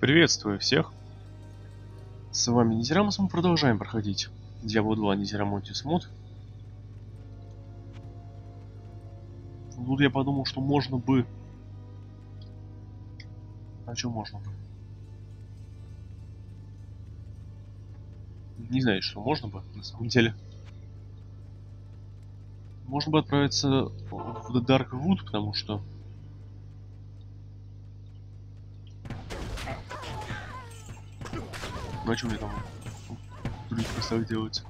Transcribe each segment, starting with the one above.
Приветствую всех! С вами Низерамус, мы продолжаем проходить Diablo 2 Низерамонтис мод. Тут я подумал, что можно бы... А что можно бы? Не знаю, что можно бы, на самом деле. Можно бы отправиться в The Dark Wood, потому что Что мне там других поставок делать?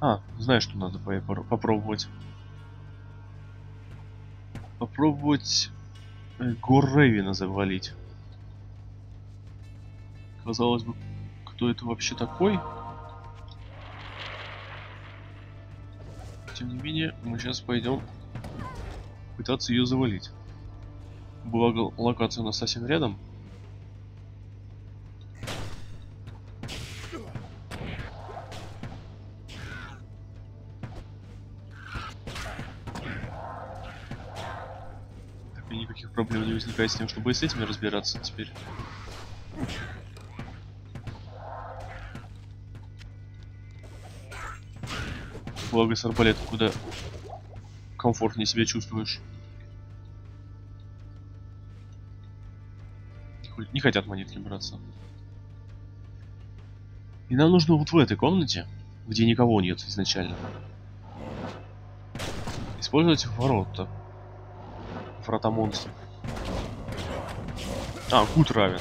А, знаешь, что надо попробовать? Попробовать э, Гор Рейвена завалить. Казалось бы, кто это вообще такой? Тем не менее, мы сейчас пойдем пытаться ее завалить. Благо, локация у нас совсем рядом. Так, и никаких проблем не возникает с тем, чтобы и с этими разбираться теперь. Благо с арбалетом куда комфортнее себя чувствуешь. Не хотят монетки браться. И нам нужно вот в этой комнате, где никого нет изначально, использовать ворота. Врата монстров. А, кут равен.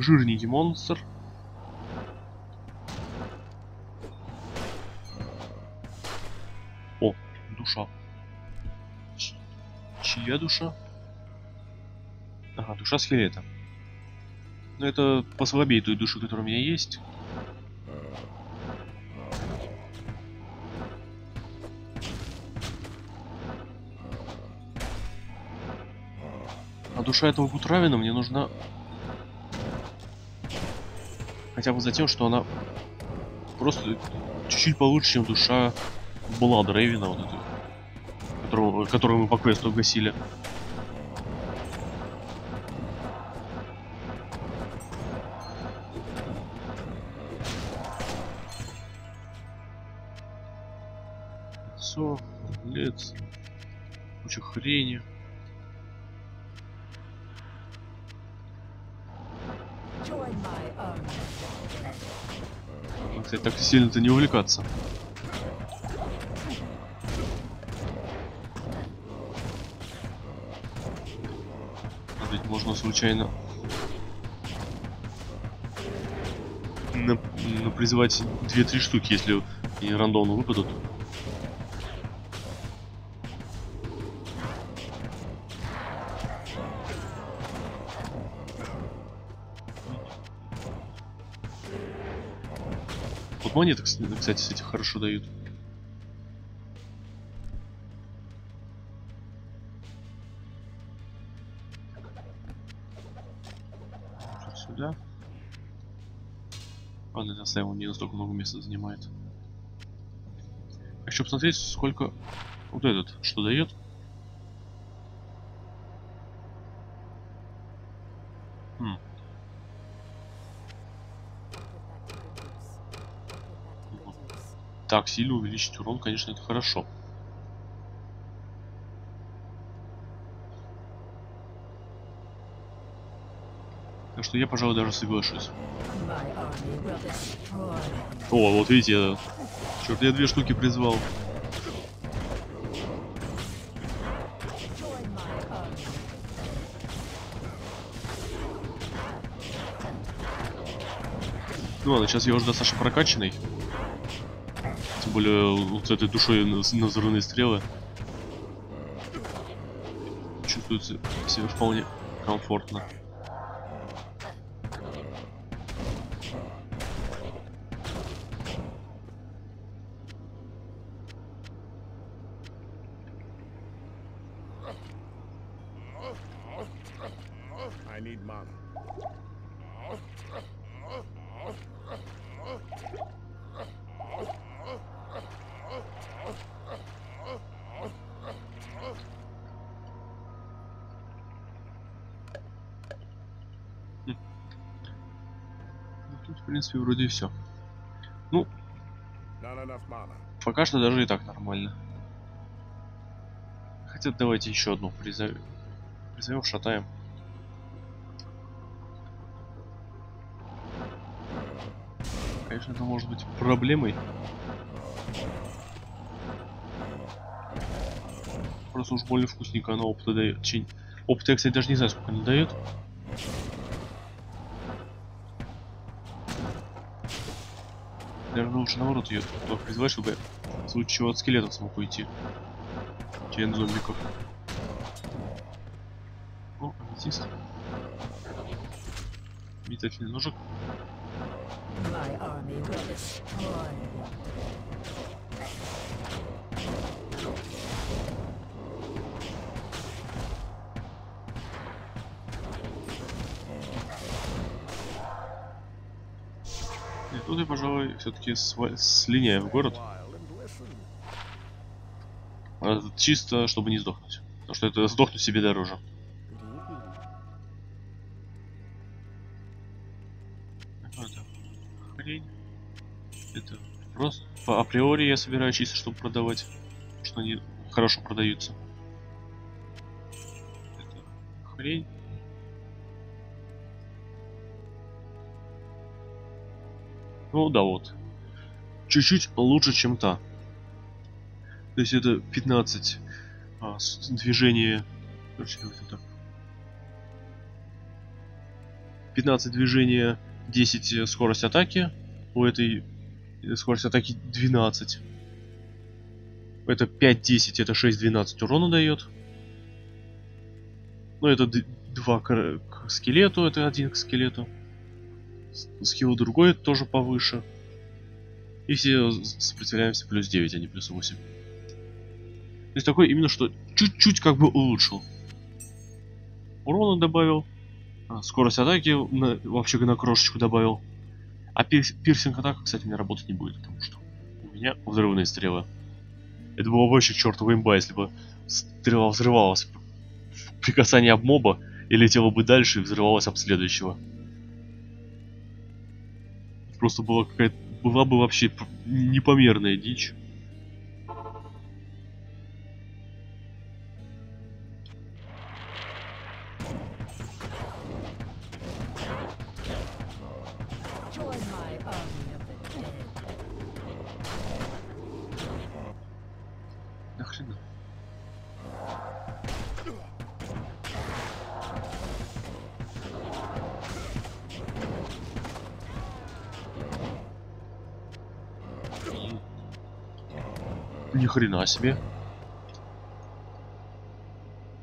Жирненький монстр. О, душа. Чья душа? Ага, душа скелета. Но это послабее той души, которая у меня есть. А душа этого Гутравина мне нужна Хотя бы за тем, что она просто чуть-чуть получше, чем душа Блад Рейвена, вот эту, которую, которую мы по квесту гасили. Лицо, лиц, куча хрени. Кстати, так сильно-то не увлекаться. Ведь можно случайно на, на призывать 2-3 штуки, если они рандомно выпадут. Вот монеты, кстати, с этих хорошо дают. сюда. Ладно, это оставим, он не настолько много места занимает. Хочу посмотреть, сколько вот этот, что дает. Хм. Так, сильно увеличить урон, конечно, это хорошо. Так что я, пожалуй, даже соглашусь. О, вот видите, черт, я две штуки призвал. Ну ладно, сейчас я уже достаточно прокачанный. Тем более вот этой душой на стрелы. Чувствуется себя вполне комфортно. need mana. Ну, тут, в принципе, вроде все. Ну, пока что даже и так нормально. Хотя давайте еще одну призовем. Призовем, шатаем. Конечно, это может быть проблемой. Просто уж больно вкусненько она опыта дает. Опыта я, кстати, даже не знаю, сколько она дает. Наверное, лучше наоборот ее туда призывать, чтобы в случае чего от скелетов смог уйти. Член зомбиков. О, аметист. Метательный ножик. Я, пожалуй, все-таки слиняю в город. А, Чисто, чтобы не сдохнуть. Потому что это сдохнуть себе дороже. Это хрень. Это просто по априори я собираю чисто, чтобы продавать. Потому что они хорошо продаются. Это хрень. Ну да, вот. Чуть-чуть лучше, чем та. То есть это 15 а, движение... Короче, как это так? 15 движения, 10 скорость атаки. У этой э, скорость атаки 12. Это 5-10, это 6-12 урона дает. Ну, это 2 к, к скелету, это один к скелету. Скилл другой тоже повыше. И все сопротивляемся плюс 9, а не плюс 8. То есть такой именно что чуть-чуть как бы улучшил. Урона добавил. а, Скорость атаки на- вообще на крошечку добавил. А пирс- пирсинг атака, кстати, у работать не будет, потому что у меня взрывные стрелы. Это было вообще чертова имба, если бы стрела взрывалась при касании об моба и летела бы дальше и взрывалась об следующего. Просто была какая-то... Была бы вообще непомерная дичь. Хрена себе.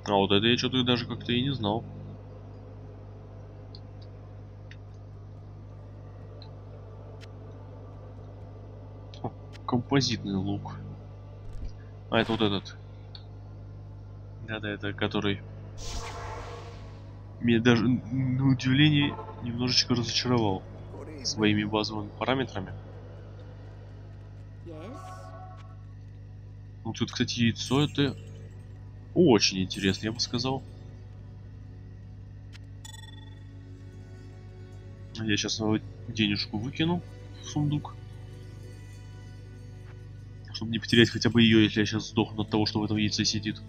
А вот это я что-то даже как-то и не знал. О, композитный лук. А, это вот этот. Да-да, это который... Меня даже, на удивление, немножечко разочаровал своими базовыми параметрами. Ну, тут, кстати, яйцо это очень интересно, я бы сказал. Я сейчас денежку выкину в сундук. Чтобы не потерять хотя бы ее, если я сейчас сдохну от того, что в этом яйце сидит.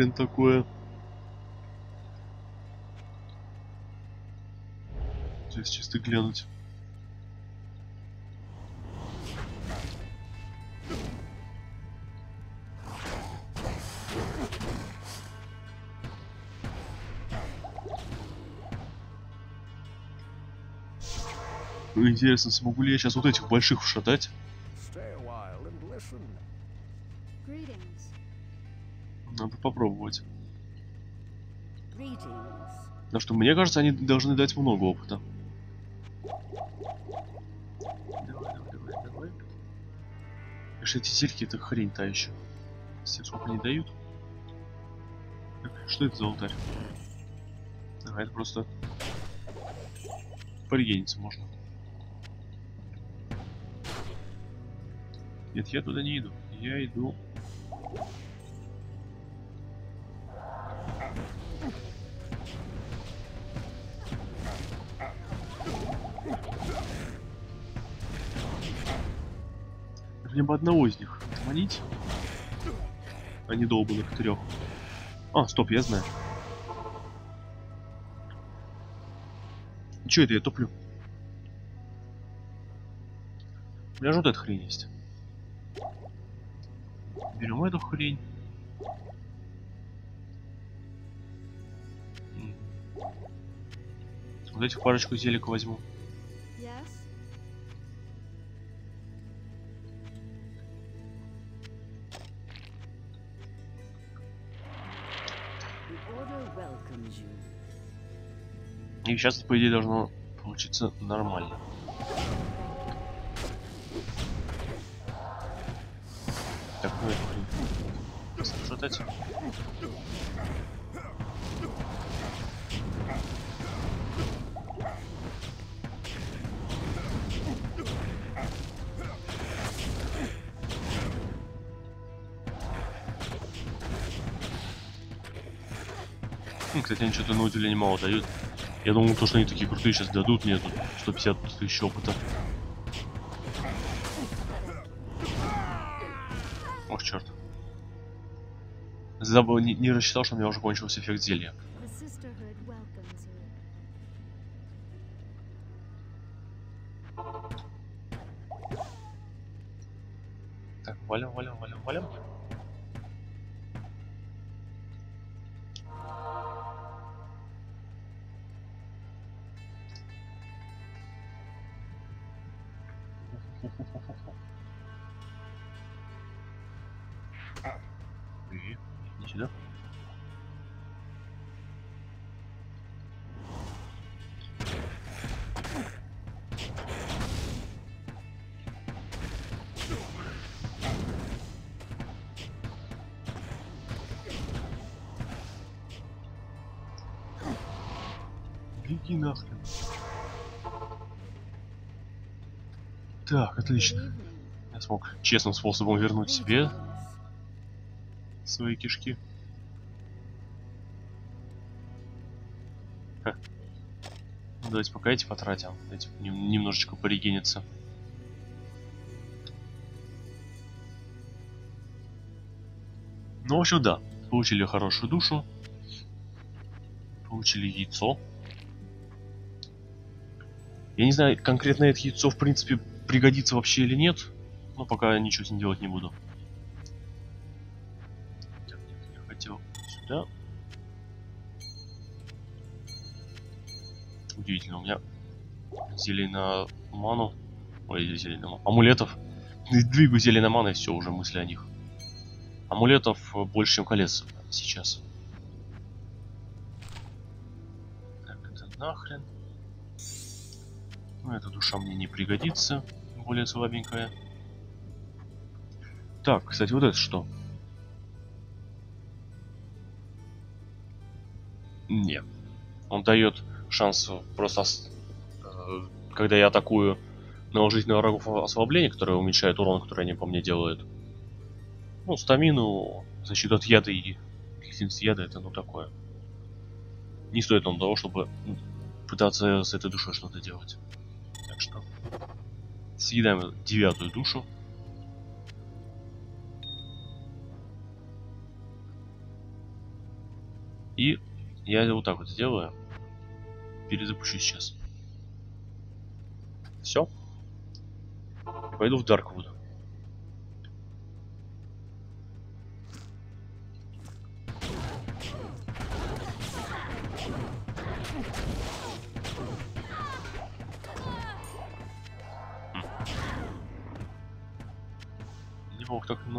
Нахрен такое. Сейчас чисто глянуть. Ну, интересно, смогу ли я сейчас вот этих больших вшатать? Попробовать. Потому что мне кажется, они должны дать много опыта. Давай. Конечно, эти зельки это хрень та еще. Всем сколько они дают. Что это за алтарь? Ага, это просто порегениться можно. Нет, я туда не иду. Я иду. Бы одного из них отманить. А не долбанных трех. А, стоп, я знаю. Че это я туплю? У меня же вот эта хрень есть. Берем эту хрень. Вот этих парочку зелек возьму. И сейчас, по идее, должно получиться нормально. Так, ну это. Хм, Кстати, они что-то на удивление мало дают. Я думал, то, что они такие крутые сейчас дадут мне тут 150 тысяч опыта. Ох, черт. Забыл, не, не рассчитал, что у меня уже кончился эффект зелья. Нахрен. Так, отлично. Я смог честным способом вернуть себе свои кишки. Ха. Давайте пока эти потратим. Нем- немножечко порегенятся. Ну, в общем, да. Получили хорошую душу. Получили яйцо. Я не знаю, конкретно это яйцо, в принципе, пригодится вообще или нет. Но пока ничего с ним делать не буду. Так, нет, я хотел сюда. Удивительно, у меня зелень на ману. Ой, ману. Амулетов. Двигаю зелень на ману и все, уже мысли о них. Амулетов больше, чем колец сейчас. Так, это нахрен. Ну, эта душа мне не пригодится. Более слабенькая. Так, кстати, вот это что? Не. Он дает шанс просто, ос- э, когда я атакую, наложить на врагов ослабление, которое уменьшает урон, который они по мне делают. Ну, стамину, защиту от яда и длительность яда, это ну такое. Не стоит он того, чтобы пытаться с этой душой что-то делать. Что съедаем девятую душу. И я вот так вот сделаю. Перезапущу сейчас. Все. Пойду в Дарквуд.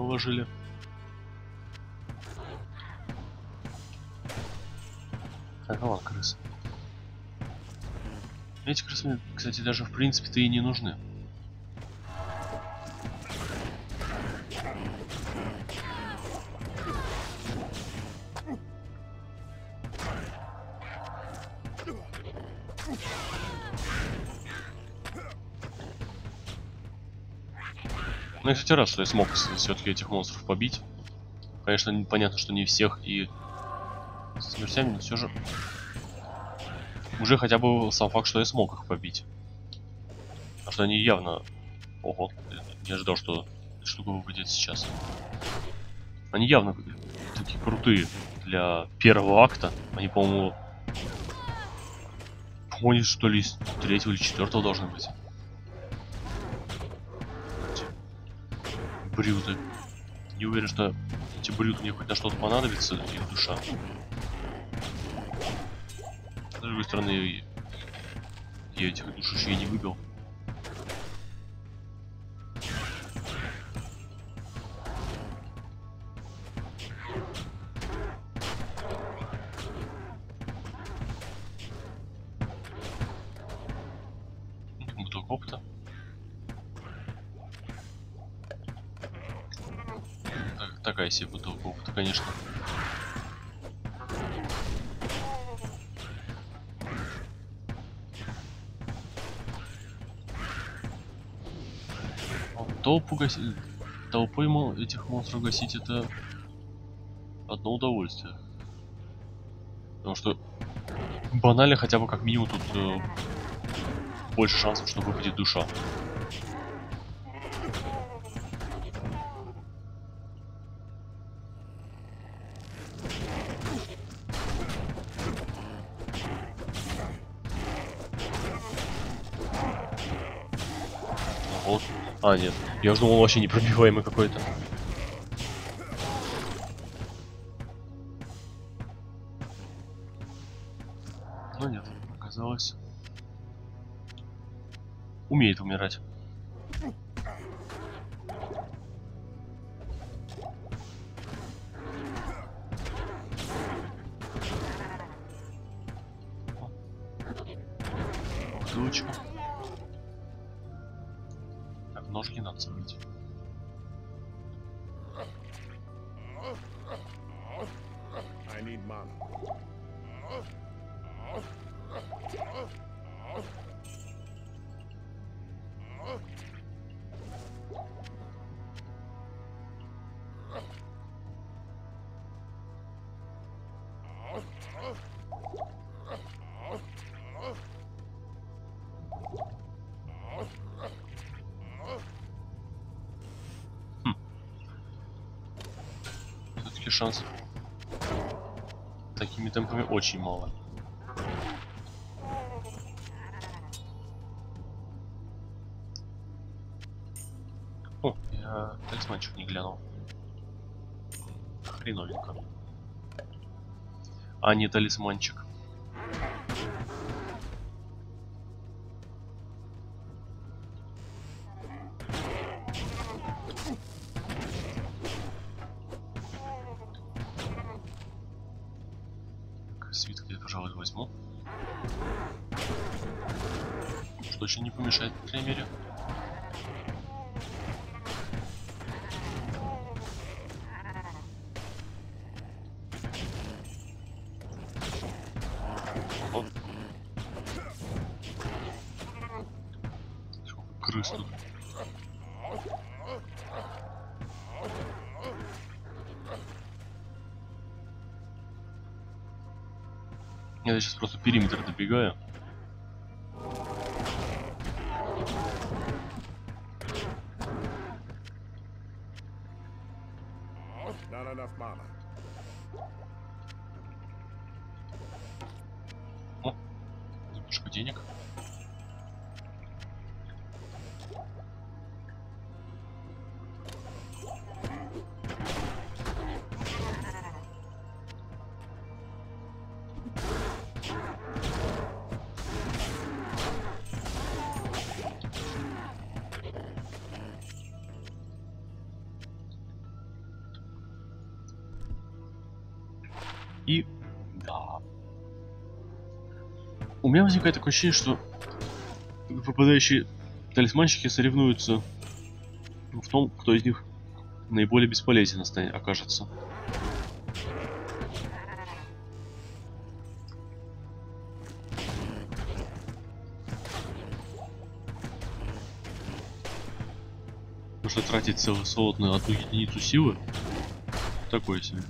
наложили. Какова крыса? Эти крысы, кстати, даже в принципе-то и не нужны. Ну, я, кстати, рад, что я смог все-таки этих монстров побить. Конечно, не- понятно, что не всех и с смертями, но все же уже хотя бы сам факт, что я смог их побить. Потому что они явно... Ого, не ожидал, что штука выпадет сейчас. Они явно такие крутые для первого акта. Они, по-моему... По-моему, что ли, третьего или четвертого должны быть. Брюты. Не уверен, что эти брюты мне хоть на что-то понадобится, их душа. С другой стороны, я этих душ еще и не выбил. Этих монстров гасить это одно удовольствие. Потому что банально хотя бы как минимум тут э, больше шансов, что выпадет душа. А, нет. Я думал, он вообще непробиваемый какой-то. Умеет умирать. Все-таки шансов такими темпами очень мало. О, я талисманчик не глянул. Хреновенько. А не талисманчик. Просто периметр добегаю. Not enough mana. Немножко денег. Меня возникает такое ощущение, что выпадающие талисманщики соревнуются в том, кто из них наиболее бесполезен окажется. Потому что тратить целый солод на одну единицу силы такое себе.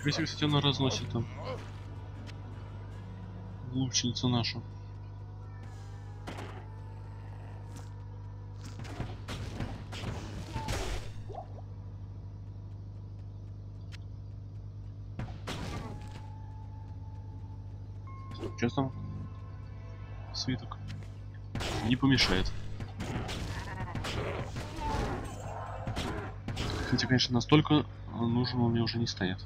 Фига себе, кстати, она разносит там. Лучница наша. Сейчас там свиток. Не помешает. Хотя, конечно, настолько нужен он мне уже не станет.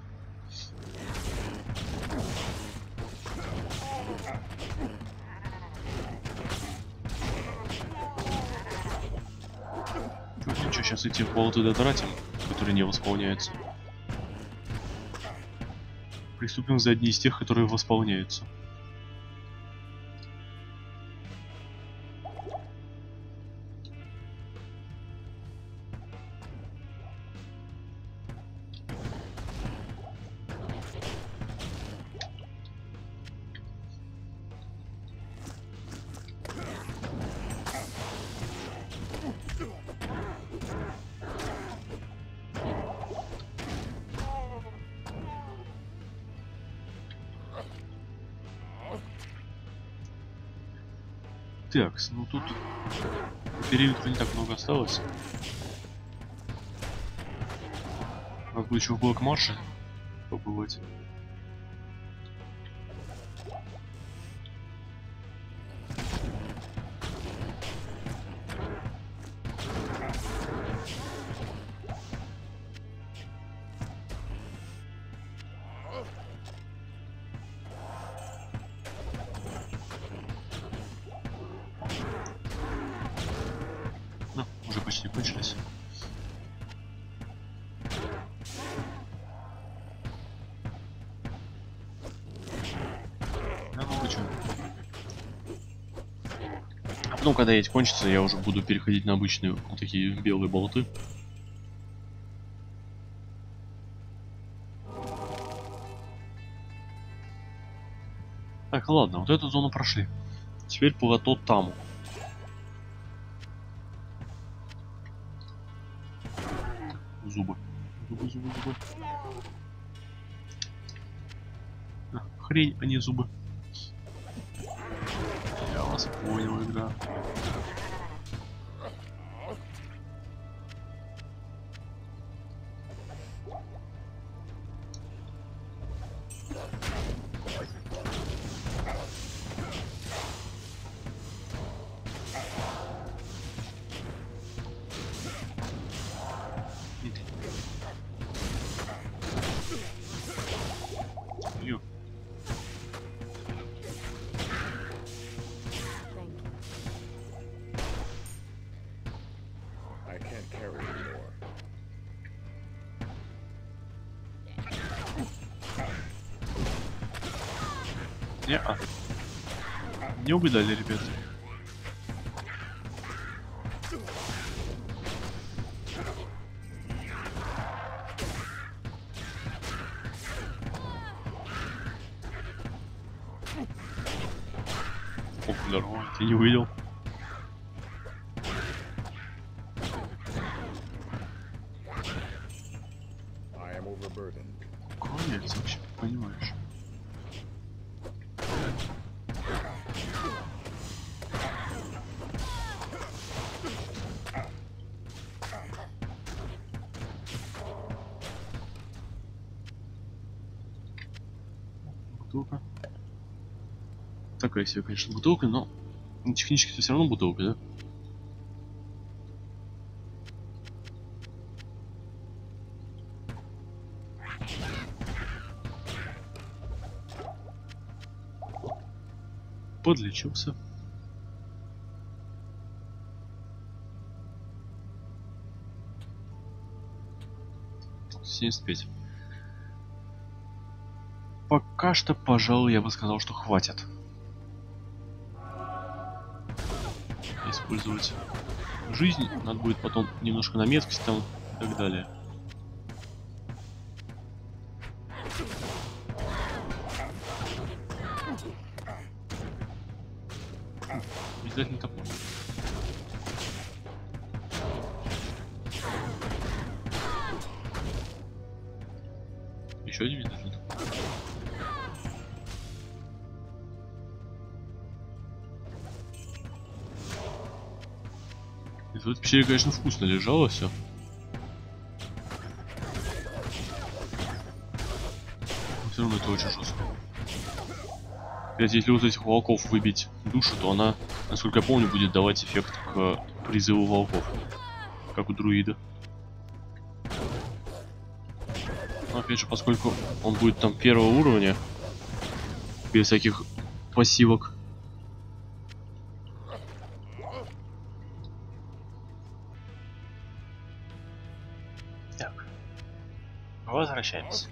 Эти болоты дотратим, которые не восполняются. Приступим за одни из тех, которые восполняются. Так, ну тут по не так много осталось. Будет еще в блок марше побывать. Когда эти кончатся, я уже буду переходить на обычные вот такие белые болты. Так, ладно, вот эту зону прошли. Теперь плато Таму. Зубы. Зубы, зубы, зубы. А, хрень, а не зубы. Не, а. Не угадали, ребят. Бутылка. Такая себе, конечно, бутылка, но технически это все равно бутылка, да? Подлечился. Семьдесят пять. Пока что, пожалуй, я бы сказал, что хватит. Использовать жизнь. Надо будет потом немножко на меткость там и так далее. Пещере, конечно, вкусно лежало все. Все равно это очень жестко. Опять, если вот этих волков выбить душу, то она, насколько я помню, будет давать эффект к призыву волков. Как у друида. Но опять же, поскольку он будет там первого уровня, без всяких пассивок, Возвращаемся.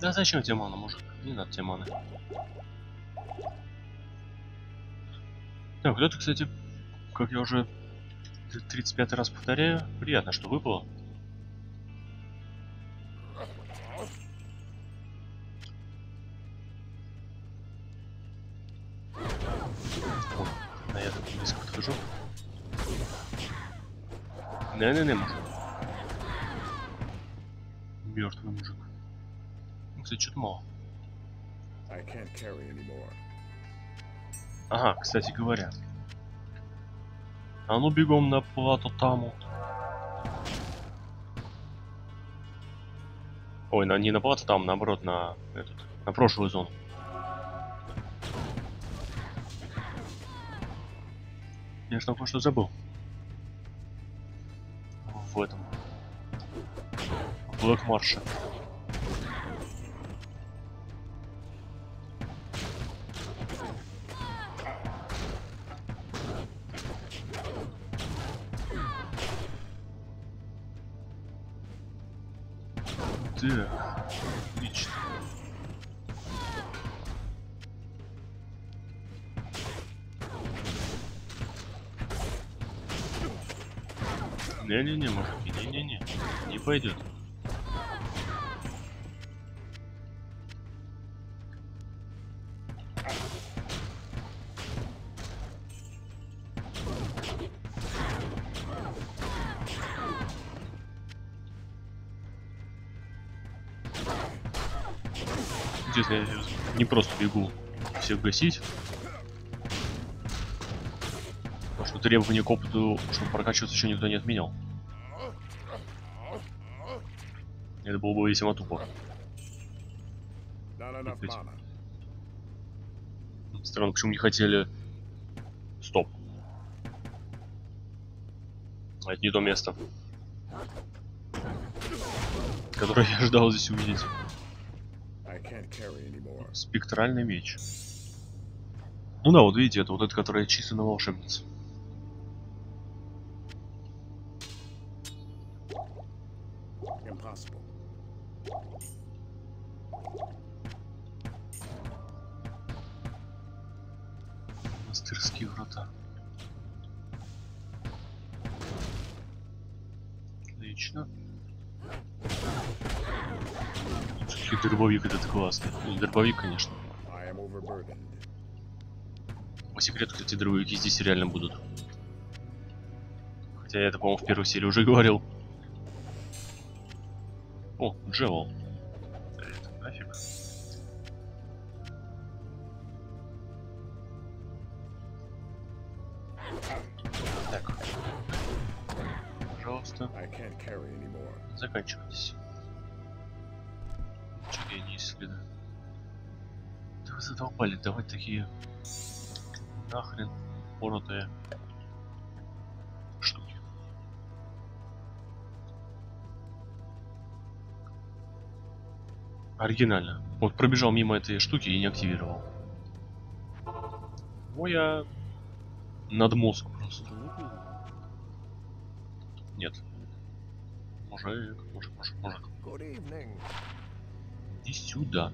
Да зачем тебе мана, мужик? Не надо тебе маны. Так, это, кстати, как я уже 35 раз повторяю, приятно, что выпало. Тут близко подхожу. Не-не-не, мужик. Carry anymore. Ага, кстати говоря. А ну бегом на плату Таму. Ой, на, не на плату там, наоборот, на этот, на прошлую зону. Я что кое-что забыл. В этом. Блэк Марше. Не-не-не, мужики, не-не-не, не пойдет. Интересно, я не просто бегу всех гасить. Потому что требования к опыту, чтобы прокачиваться, еще никто не отменял. Было бы весьма тупо. Странно, почему не хотели... Стоп. А Это не то место. Которое я ждал здесь увидеть. Спектральный меч. Ну да, вот видите, это вот это, которая чисто на волшебнице. Дробовик, конечно. По секрету, кстати, дробовики здесь реально будут. Хотя я это, по-моему, в первой серии уже говорил. О, Джевел. Давать такие нахрен поротые штуки. Оригинально. Вот пробежал мимо этой штуки и не активировал. Ой, я надмозг просто. Нет. Мужик, мужик, мужик, мужик. Иди сюда.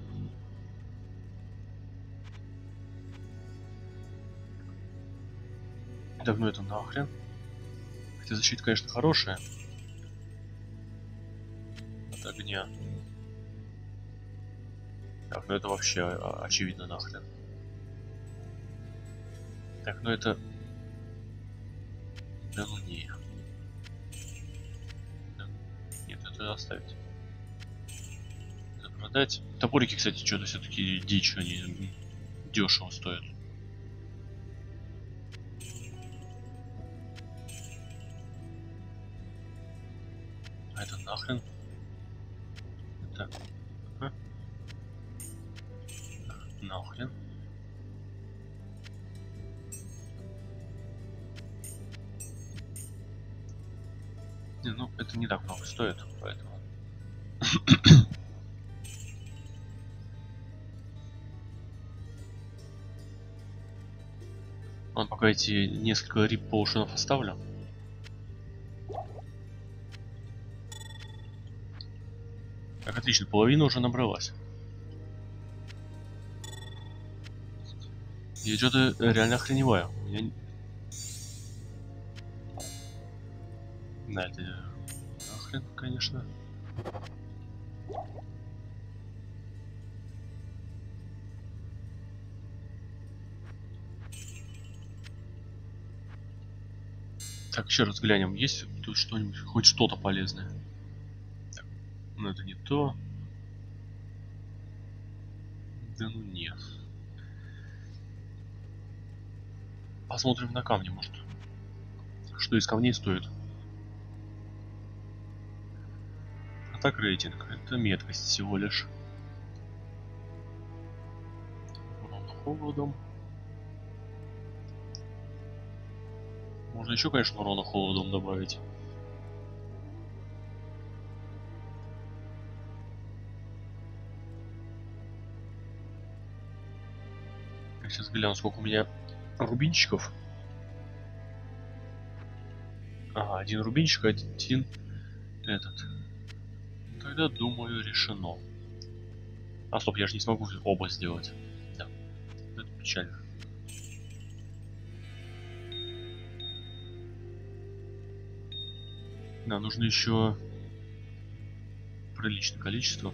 Ну это нахрен. Хотя защита, конечно, хорошая. От огня. Так, ну это вообще а, очевидно нахрен. Так, ну это... Да ну не. Нет, это оставить. Это продать. Топорики, кстати, что-то все-таки дичь, они дешево стоят. Не, ну это не так много стоит, поэтому... Ладно, пока эти несколько рип поушенов оставлю. Так, отлично, половина уже набралась. Я что-то реально охреневаю. У меня... нахрен, конечно. Так, еще раз глянем, есть тут что-нибудь, хоть что-то полезное. Так, ну это не то. Да ну нет. Посмотрим на камни, может. Что из камней стоит. А так рейтинг. Это меткость всего лишь. Холодом. Можно еще, конечно, урона холодом добавить. Сейчас гляну, сколько у меня рубинчиков. Ага, один рубинчик, один этот. Тогда, думаю, решено. А, стоп, я же не смогу оба сделать. Да, это печально. Да, нужно еще приличное количество.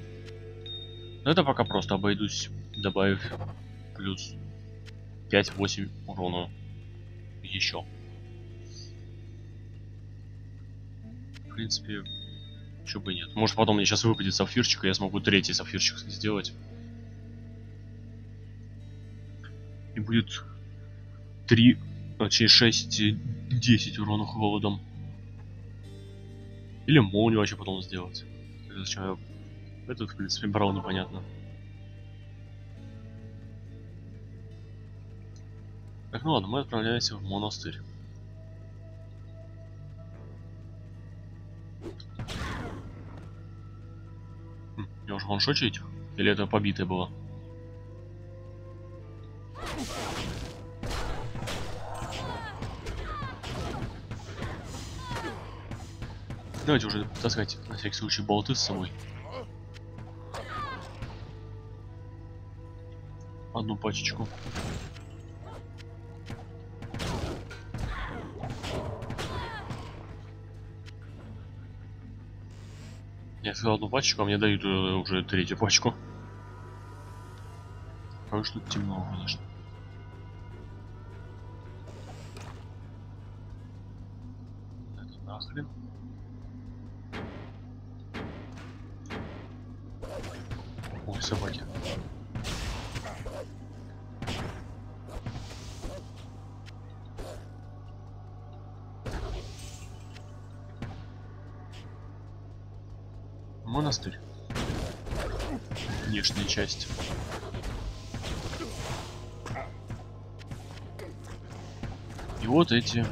Но это пока просто обойдусь, добавив плюс 5-8 урона еще. В принципе, чё бы нет. Может потом мне сейчас выпадет сапфирчик, и я смогу третий сапфирчик сделать. И будет 3, точнее 6, 10 урона холодом. Или молнию вообще потом сделать. Это зачем я... Этот, в принципе, брал непонятно. Так, ну ладно, мы отправляемся в монастырь. Я уже ваншочить? Или это побитое было? Давайте уже таскать на всякий случай болты с собой. Одну пачечку. Сказал одну пачку, а мне дают э, уже третью пачку. Потому что тут темно, конечно. Вот эти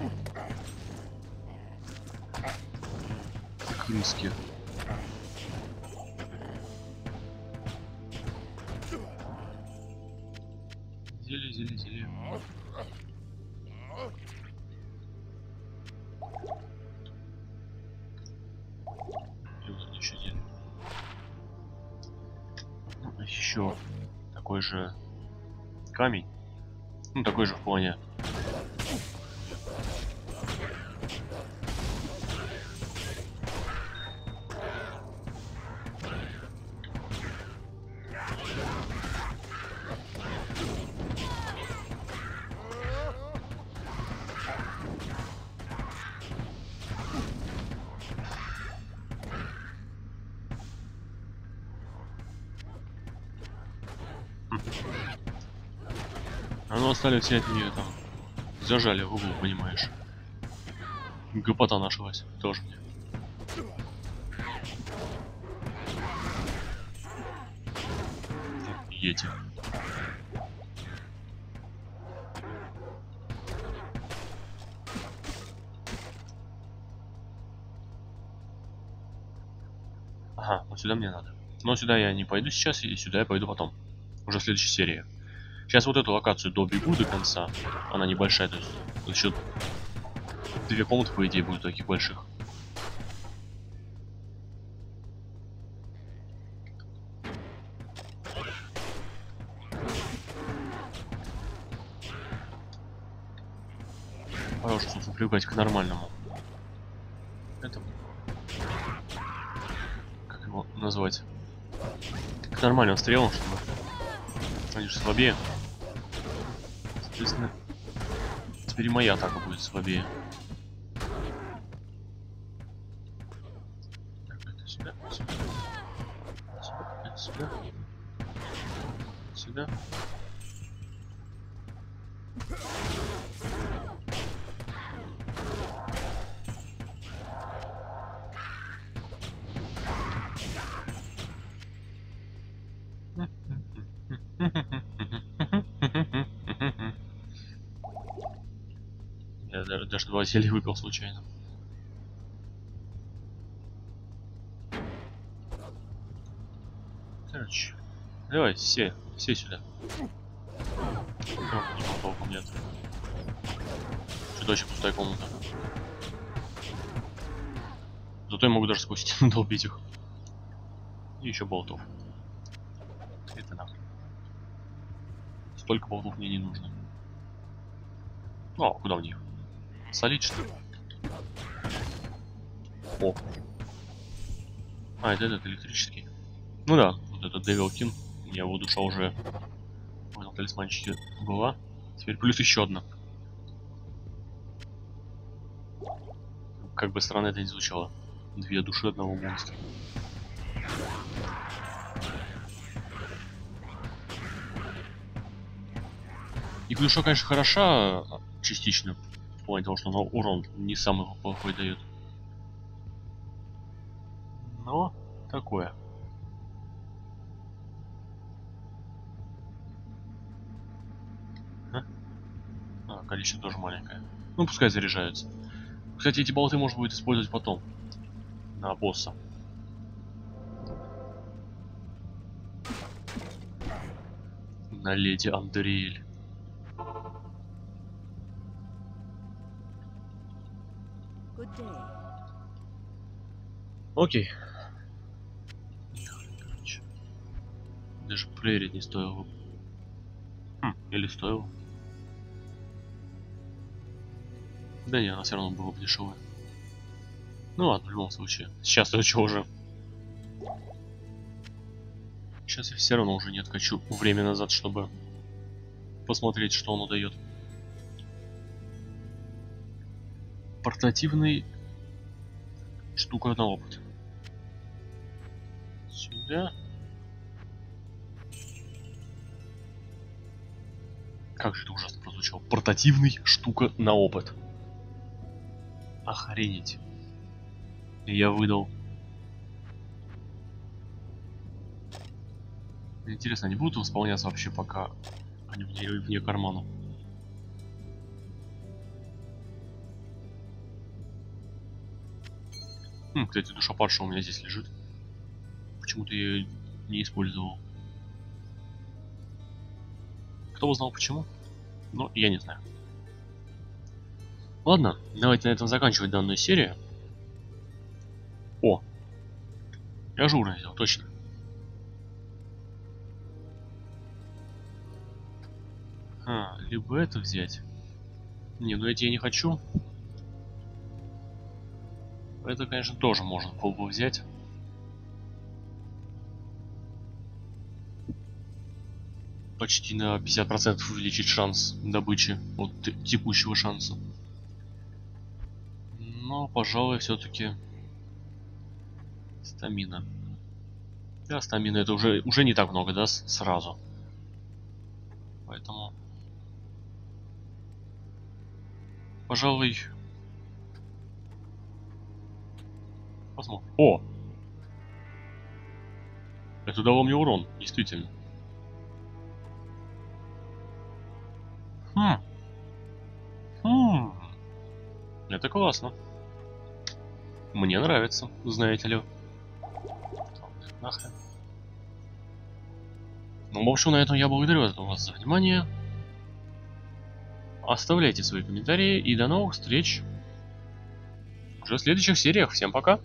крыски. Зелье, зелье, зелье. И вот еще зелье. еще такой же камень. Ну, такой же в остали все от нее там. Зажали в угол, понимаешь. Гопота нашлась. Тоже мне. Ети. Ага, вот сюда мне надо. Но сюда я не пойду сейчас, и сюда я пойду потом. Уже в следующей серии. Сейчас вот эту локацию добегу до конца. Она небольшая, то есть еще две комнаты, по идее, будут таких больших. Пора уже привыкать к нормальному. Этому. Как его назвать? К нормальным стрелам, чтобы они же слабее. Соответственно, теперь моя атака будет слабее. Зелья выпил случайно. Короче, давай, все, все сюда. О, не толком нет. Очень пустая комната. Зато я могу даже сквозь стену долбить их. И еще болтов. Это нахрен. Столько болтов мне не нужно. О, куда в них? Солить что ли? О. А, это этот электрический. Ну да, вот этот Devil King. У меня его душа уже в этом была. Теперь плюс еще одна. Как бы странно это ни звучало. Две души одного монстра. И душа, конечно, хороша частично. Плане того, что она урон не самый плохой дает. Но такое. А? Количество тоже маленькое. Ну, пускай заряжаются. Кстати, эти болты можно будет использовать потом. На босса. На леди Андриэль. Окей. Даже проверить не стоило. Хм, или стоило. Да не, она все равно была бы дешевая. Ну ладно, в любом случае. Сейчас я что уже. Сейчас я все равно уже не откачу время назад, чтобы посмотреть, что оно дает. Портативный штука на опыт. Сюда. Как же это ужасно прозвучало. Портативный штука на опыт. Охренеть. Я выдал. Интересно, они будут восполняться вообще пока они вне, вне кармана? Хм, кстати, душа падшего у меня здесь лежит. Почему-то я не использовал. Кто узнал почему? Ну, я не знаю. Ладно, давайте на этом заканчивать данную серию. О! Я журно взял, точно. А, либо это взять. Не, ну эти я не хочу. Это, конечно, тоже можно было бы взять. Почти на 50% увеличить шанс добычи от те- текущего шанса. Но, пожалуй, все-таки стамина. Да, стамина это уже, уже не так много, да, сразу. Поэтому... Пожалуй... Посмотрим. О! Это дало мне урон, действительно. Хм. Хм. Это классно. Мне нравится, знаете ли. Нахрен. Ну, в общем, на этом я благодарю вас за внимание. Оставляйте свои комментарии и до новых встреч уже в следующих сериях. Всем пока!